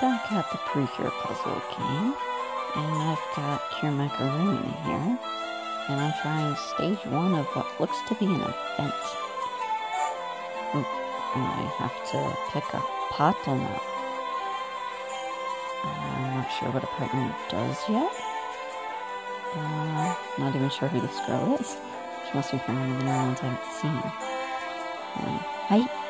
back at the Precure puzzle game, and I've got Cure Macaroon here, and I'm trying stage one of what looks to be an event. Oop, I have to pick a Patona. I'm not sure what a partner does yet. Uh, not even sure who this girl is. She must be from one of the new ones I haven't seen. Um, hi.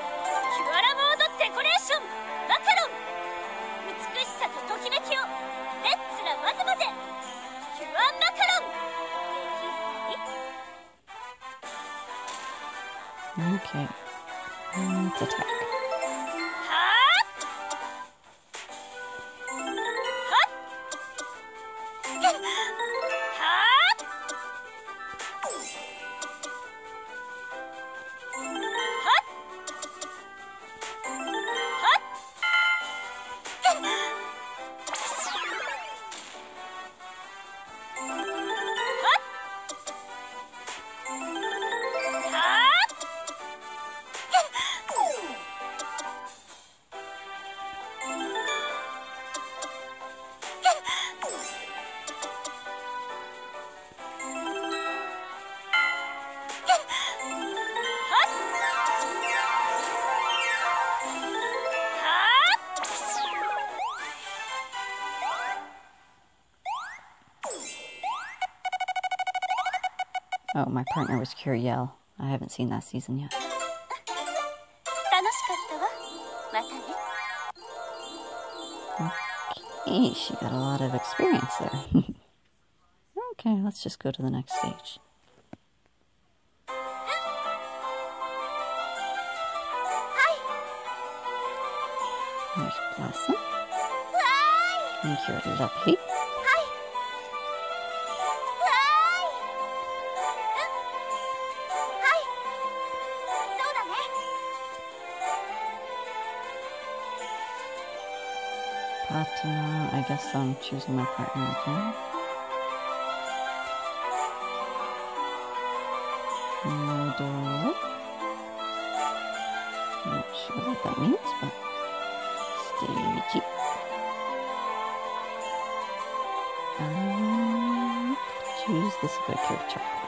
Oh, my partner was Cure Yell. I haven't seen that season yet. Okay, she got a lot of experience there. okay, let's just go to the next stage. There's Blossom. And Cure Yell, lovely. Fatima, I guess I'm choosing my partner again. Modoro. Not sure what that means, but stagey. Um, choose this good character.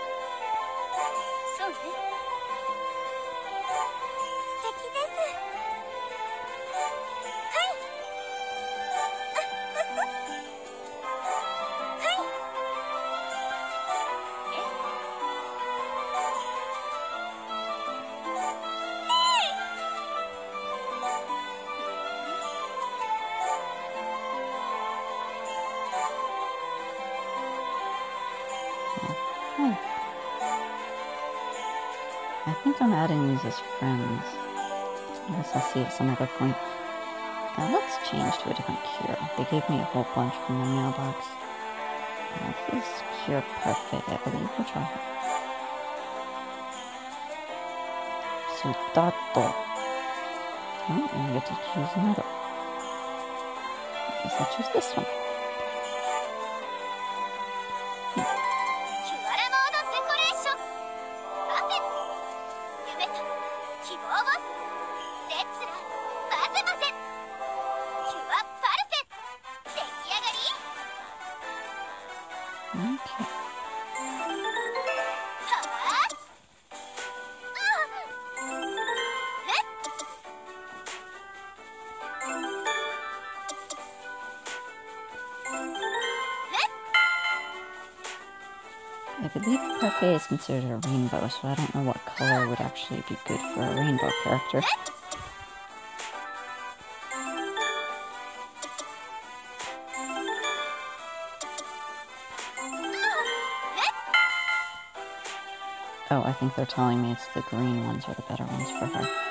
I think I'm adding these as friends. I guess I'll see at some other point. Now let's change to a different cure. They gave me a whole bunch from my mailbox. Uh, this is Cure Parfait, I believe. We'll try it. Sudato. Oh, and you get to choose another. I guess I'll choose this one. Parfait is considered a rainbow, so I don't know what color would actually be good for a rainbow character. Oh, I think they're telling me it's the green ones are the better ones for her.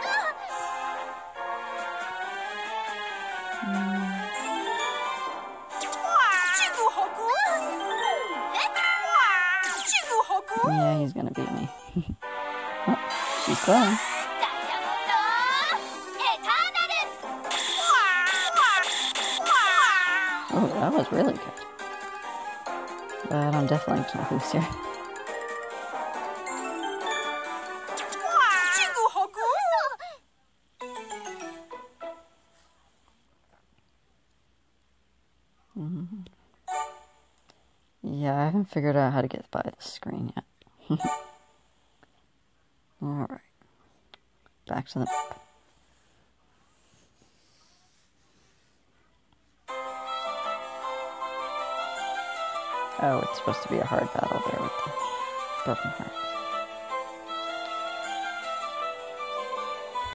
fun. Oh, that was really good. But I'm definitely can't lose here. Mm-hmm. Yeah, I haven't figured out how to get by the screen yet. Alright. Back to the. Oh, it's supposed to be a hard battle there with the broken heart.